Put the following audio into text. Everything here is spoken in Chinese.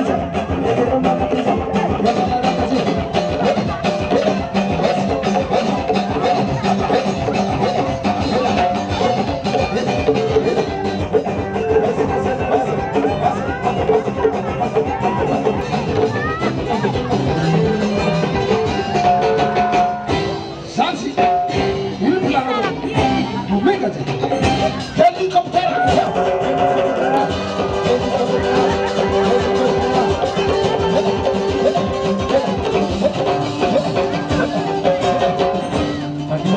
一起来。